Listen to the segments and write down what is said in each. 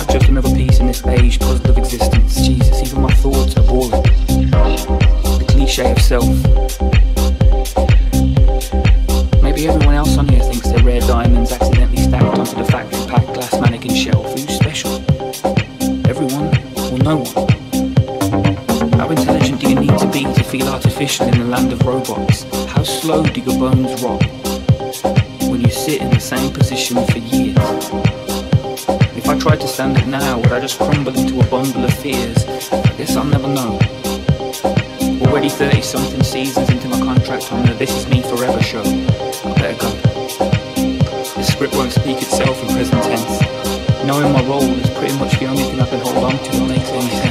not just another piece in this age puzzle of existence. Jesus, even my thoughts are boring. The cliche of self. Maybe everyone else on here thinks they're rare diamonds accidentally stacked onto the factory packed glass mannequin shelf. Who's special? Everyone or no one? How intelligent do you need to be to feel artificial in the land of robots? How slow do your bones rot? When you sit in the same position for years? tried to stand it now, would I just crumble into a bundle of fears? I guess I'll never know. Already 30 something seasons into my contract on the This Is Me Forever show. I better go. The script won't speak itself in present tense. Knowing my role is pretty much the only thing I can hold on to that makes any sense.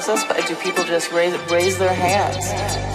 Process? But do people just raise raise their hands?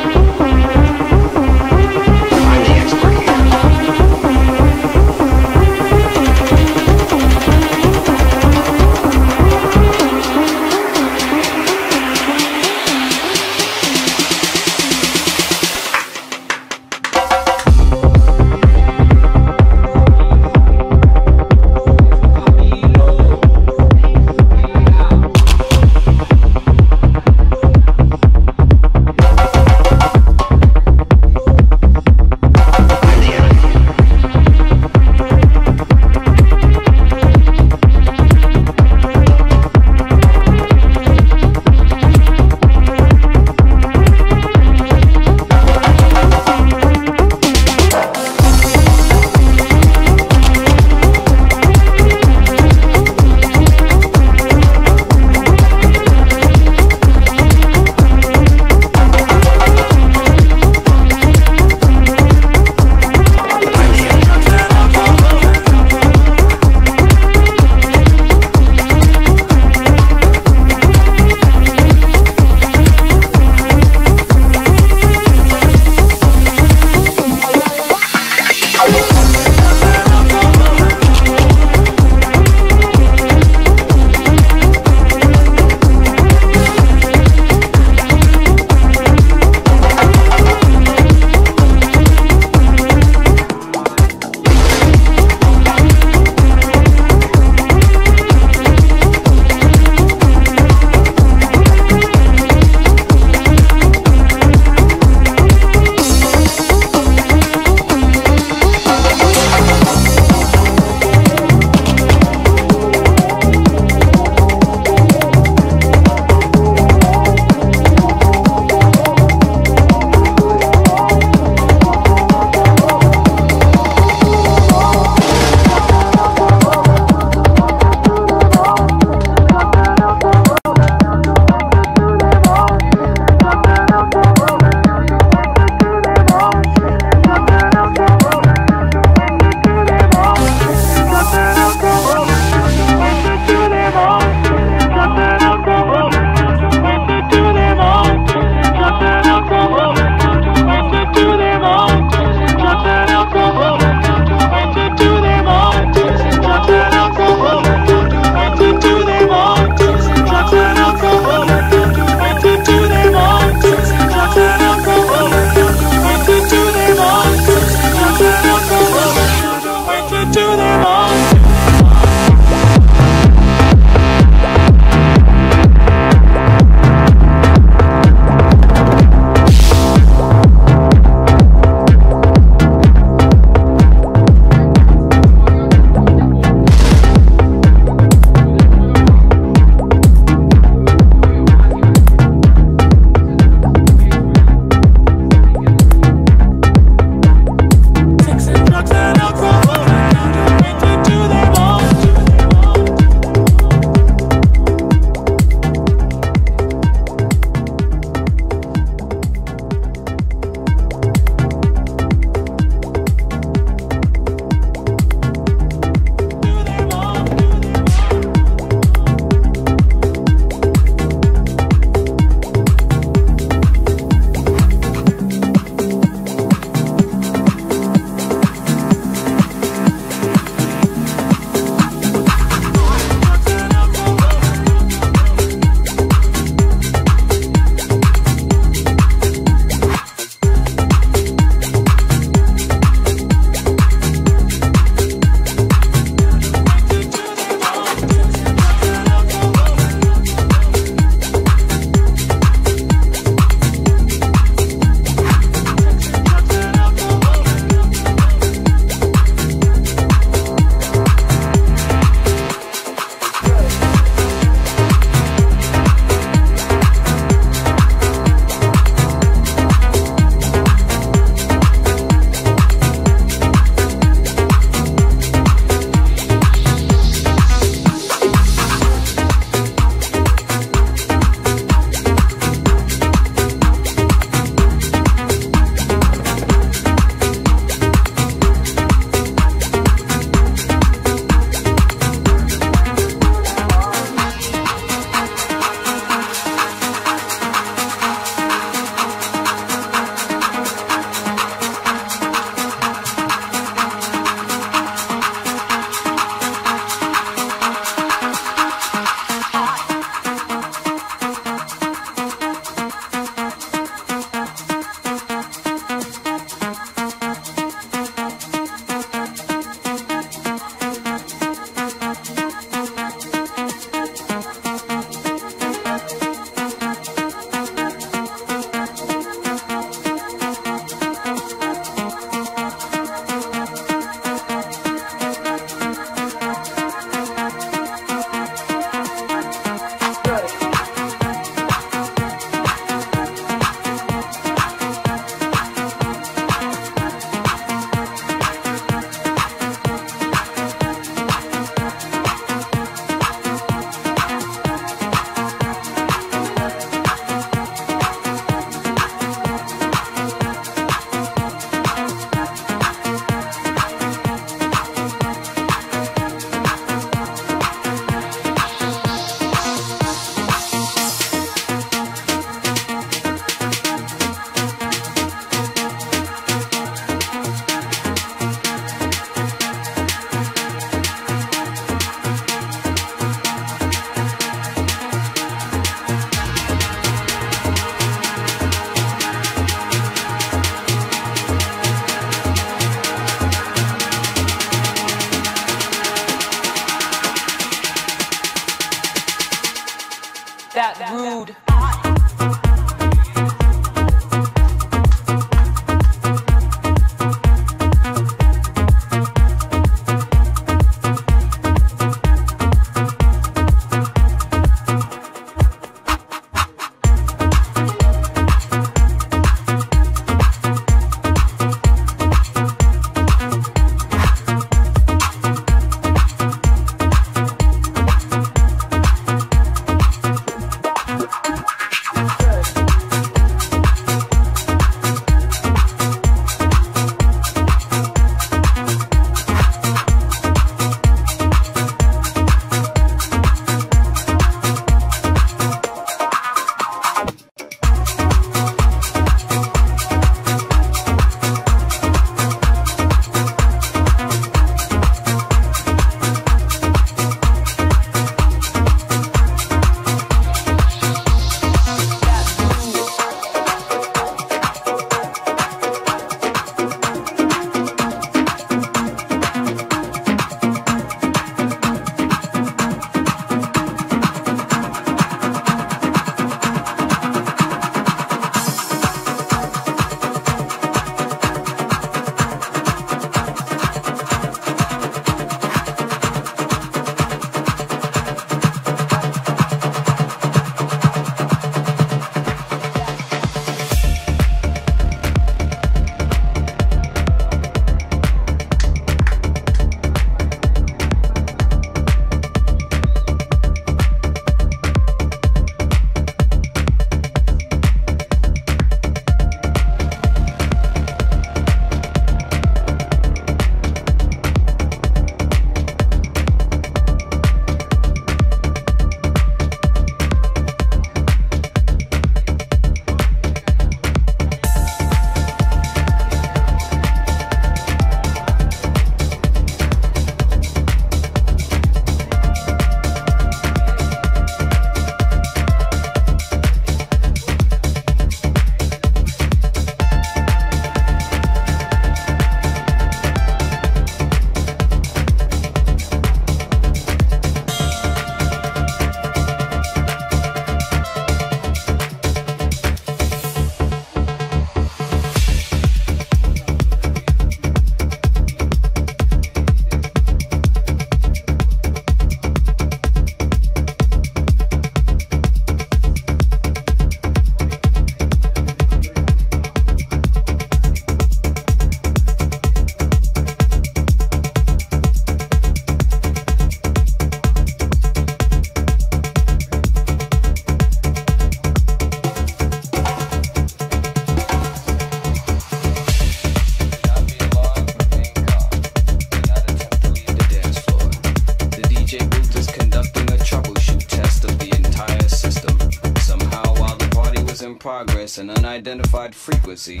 unidentified frequency.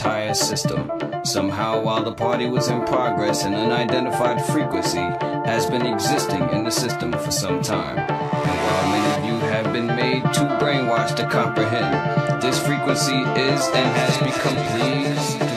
entire system. Somehow, while the party was in progress, an unidentified frequency has been existing in the system for some time. And while many of you have been made too brainwashed to comprehend, this frequency is and has become pleased.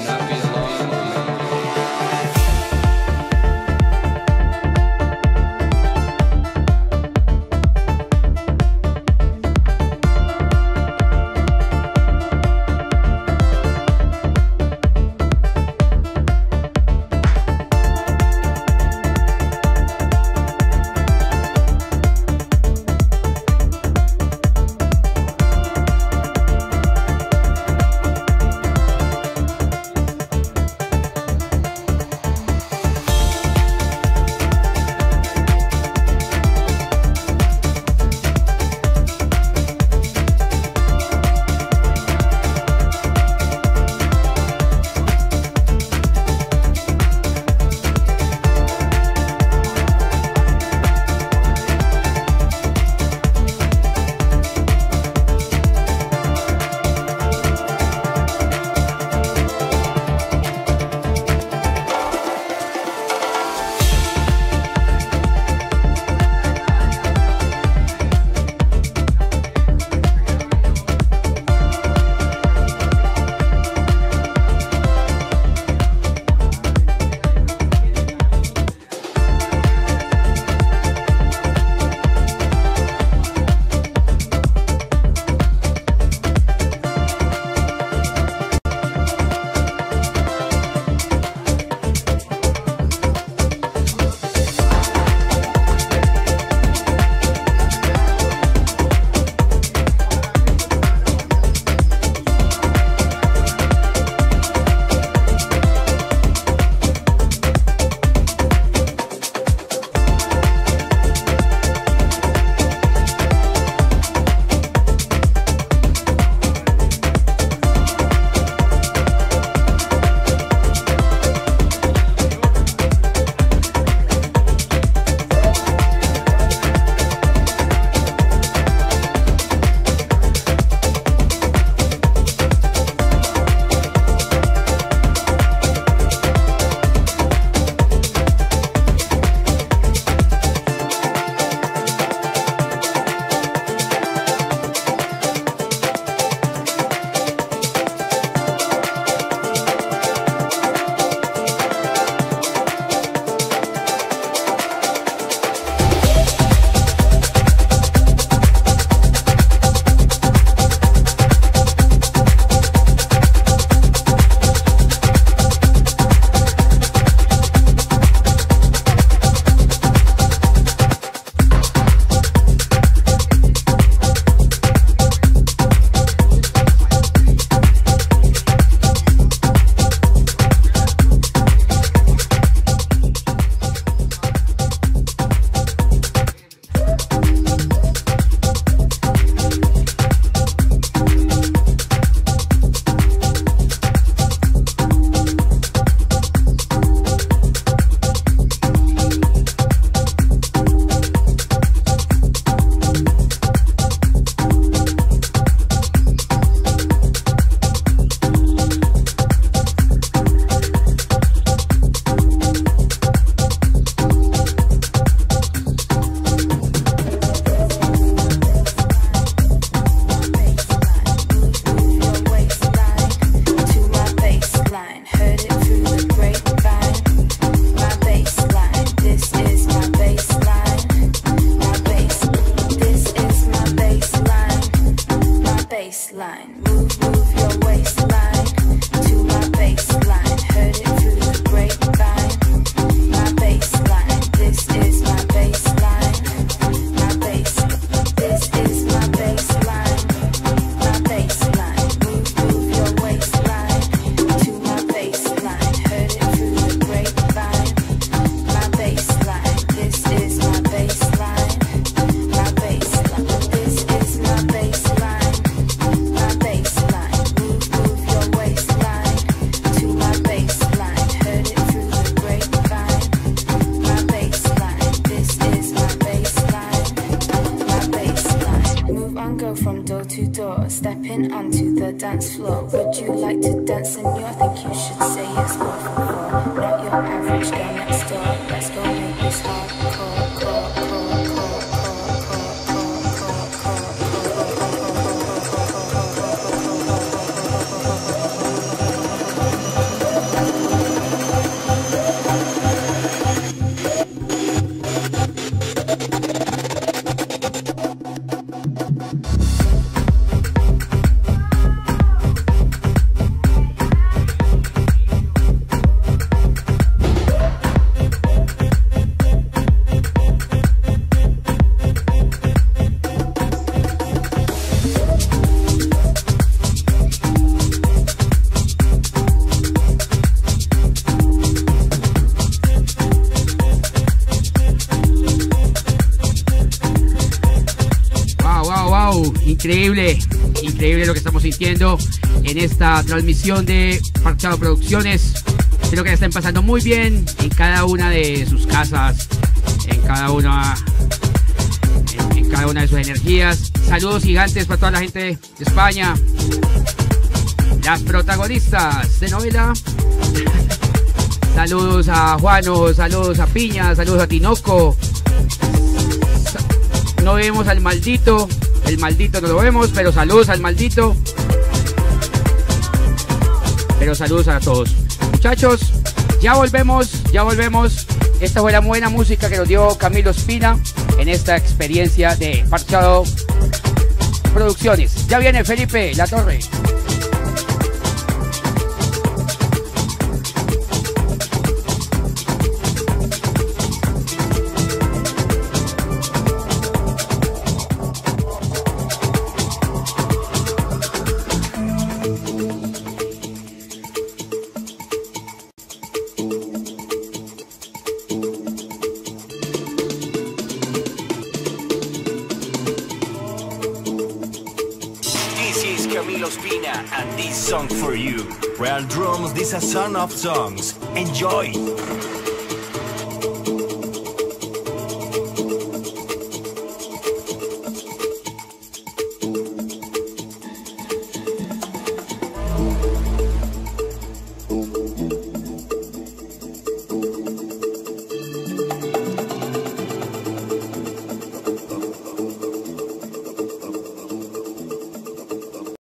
Sintiendo en esta transmisión de Parchado Producciones. Espero que la estén pasando muy bien en cada una de sus casas, en cada una, en, en cada una de sus energías. Saludos gigantes para toda la gente de España. Las protagonistas de novela. Saludos a Juano, saludos a Piña, saludos a Tinoco, no vemos al maldito. El maldito no lo vemos, pero saludos al maldito. Pero saludos a todos. Muchachos, ya volvemos, ya volvemos. Esta fue la buena música que nos dio Camilo Espina en esta experiencia de Parchado Producciones. Ya viene Felipe La Torre. A son of songs. Enjoy!